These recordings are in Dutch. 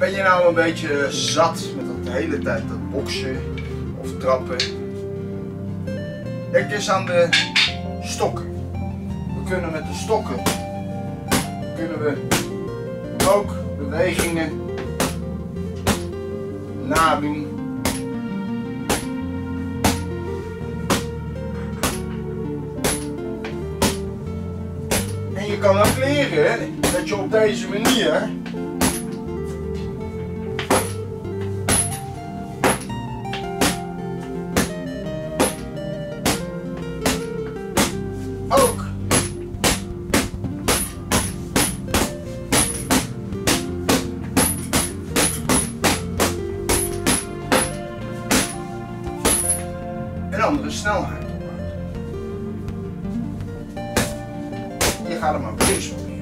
Ben je nou een beetje zat met dat hele tijd dat boksen of trappen? Denk eens aan de stokken. We kunnen met de stokken kunnen we ook bewegingen nadoen. En je kan ook leren dat je op deze manier een andere snelheid. Je gaat hem maar proberen.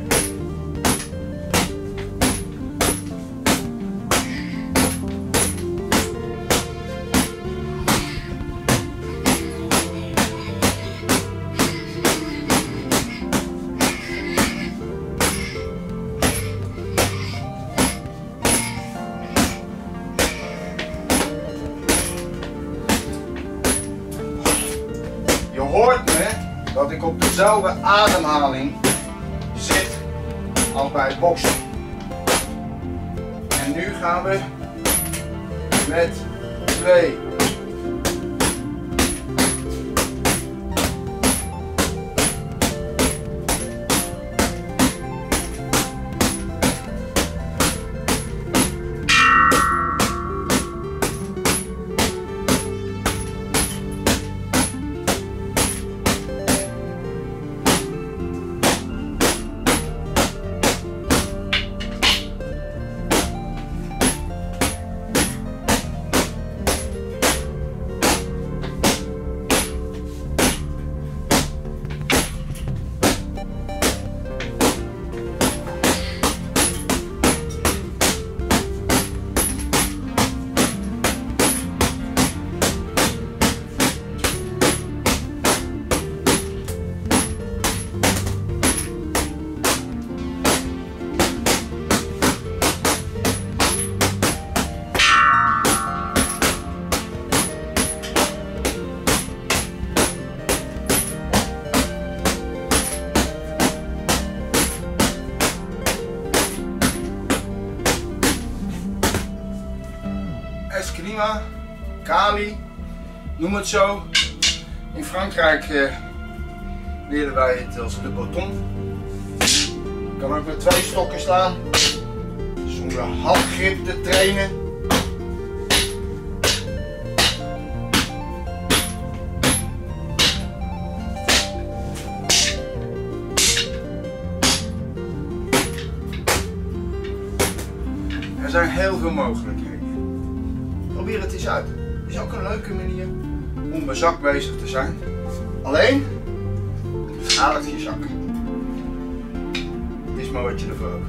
Hoort me dat ik op dezelfde ademhaling zit als bij het boksen. En nu gaan we met twee. Eskrima, Kali, noem het zo. In Frankrijk eh, leren wij het als de boton. Kan ook met twee stokken staan. Zonder handgrip te trainen. Er zijn heel veel mogelijkheden. Probeer het eens uit. Is ook een leuke manier om bij zak bezig te zijn. Alleen, haal het je zak. Is maar wat je ervoor.